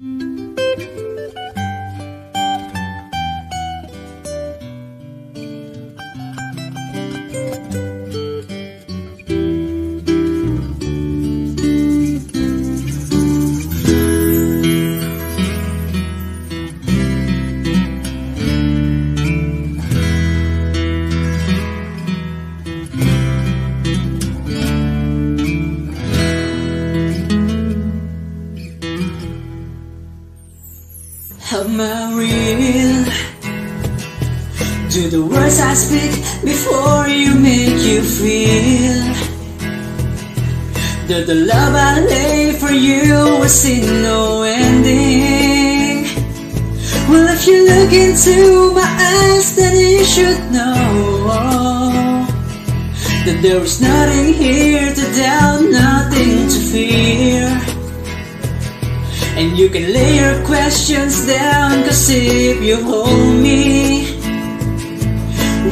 Música Am I real? Do the words I speak before you make you feel. That the love I lay for you will see no ending. Well if you look into my eyes then you should know. That there is nothing here to doubt, nothing to fear and you can lay your questions down Cause if you hold me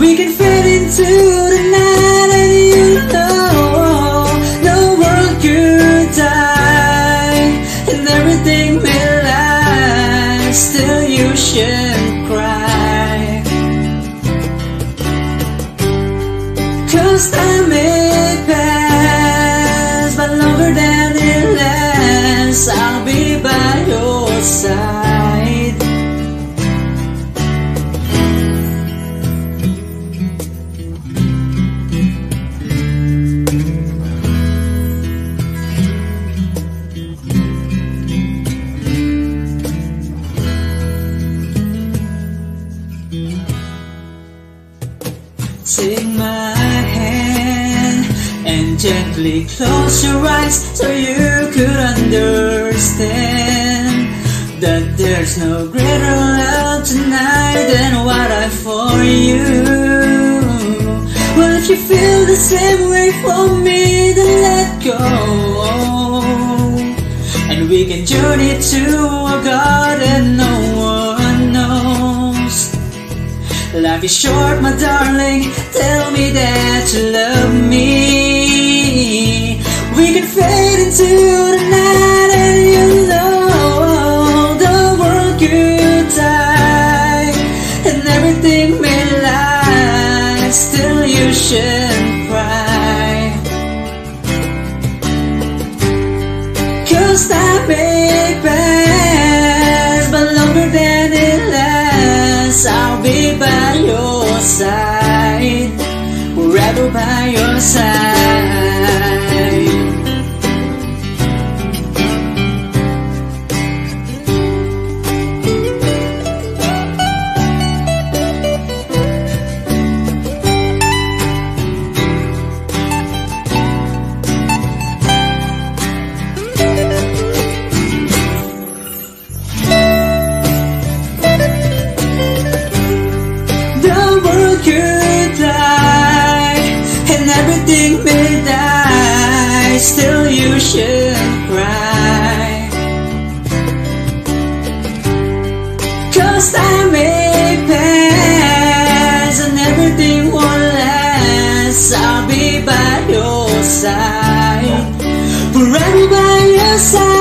We can fade into the night And you know No one could die. And everything may lie Still you shouldn't Take my hand and gently close your eyes so you could understand that there's no greater love tonight than what I for you. Well, if you feel the same way for me, then let go. And we can journey to a garden Life is short, my darling. Tell me that you love me. We can fade into the night, and you know the world could die, and everything may lie. Still, you shouldn't cry. Cause time may side, forever by your side. think they die, still you should cry. Cause I may pass and everything won't last, I'll be by your side. Forever by your side.